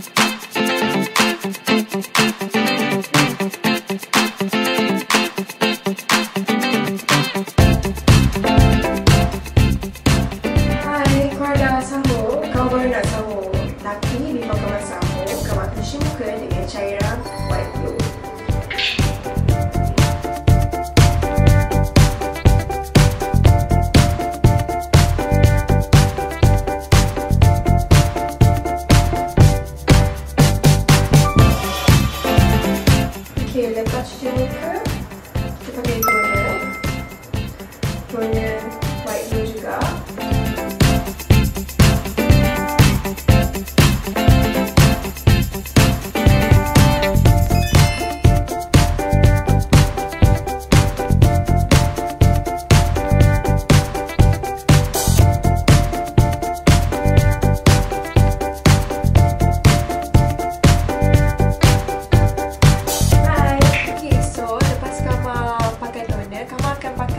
Thank you. 이렇게 몇 가지 줄을 큰 이렇게 있고요. 그러면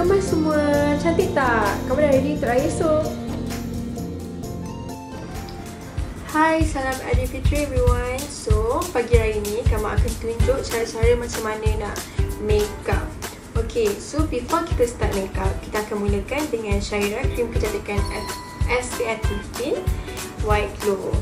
kemas semua. Cantik tak? Kamu dah ready untuk raya esok? Hai, salam Adi Fitri everyone. So, pagi raya ni kamu akan tunjuk cara-cara macam mana nak make up. Okay, so before kita start make up, kita akan mulakan dengan Shaira krim kecantikan SPF 15 White Glow.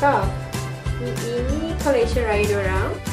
stuff. Ini collection right around.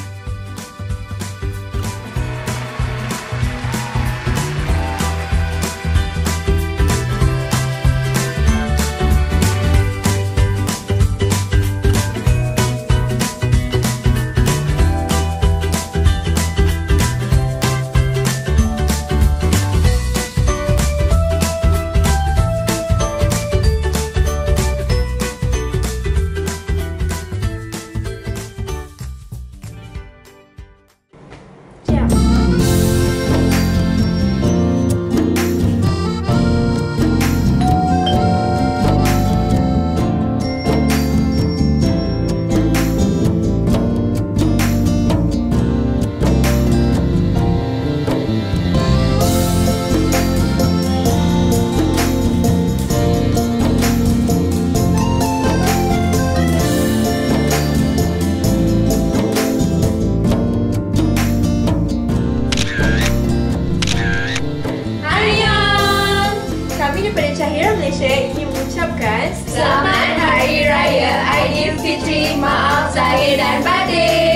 Zahira Malaysia ingin mengucapkan Selamat Hari Raya Aidilfitri. Maaf Zahir dan Batin.